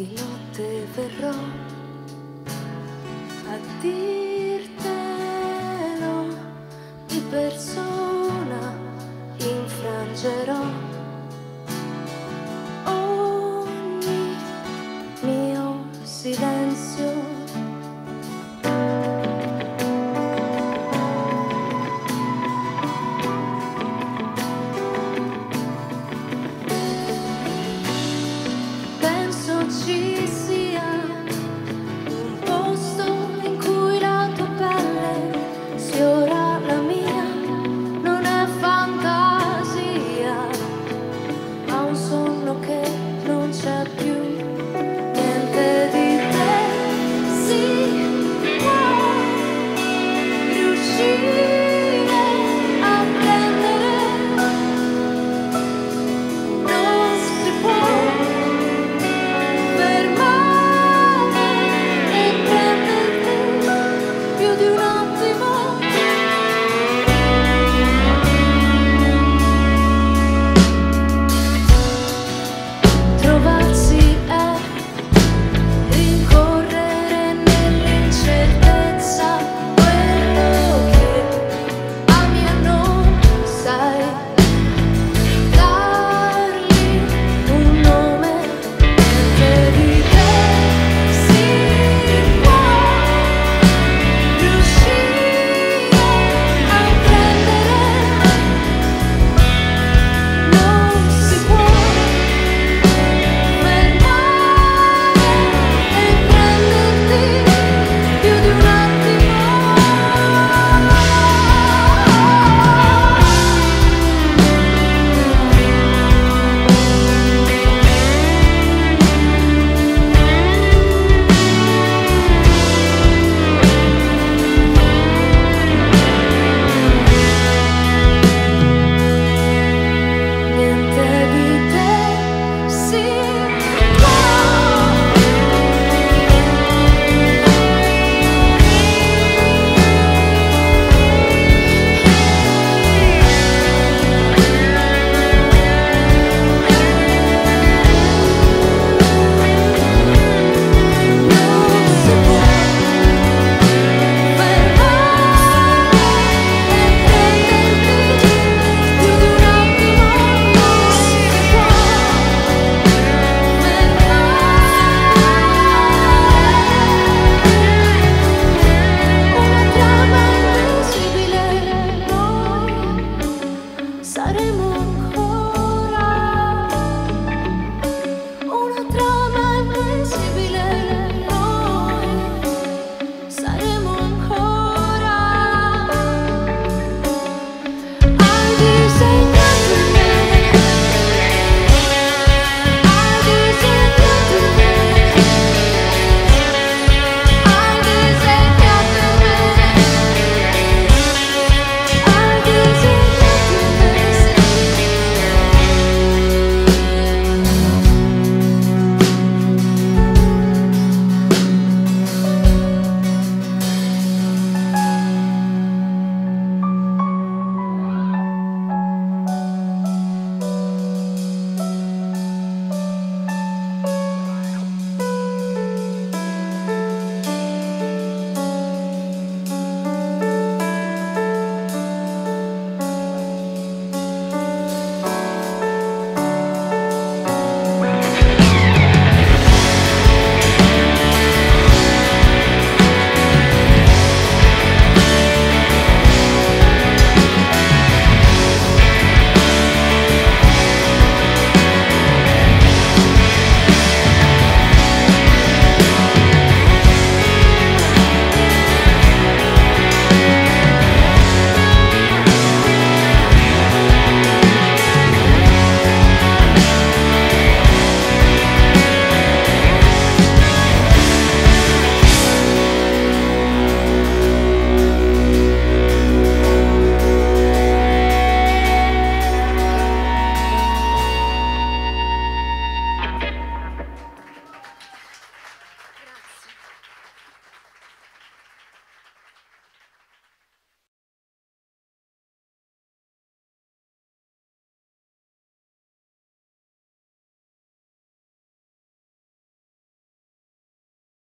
di notte verrò a dirtelo. Di persona infrangerò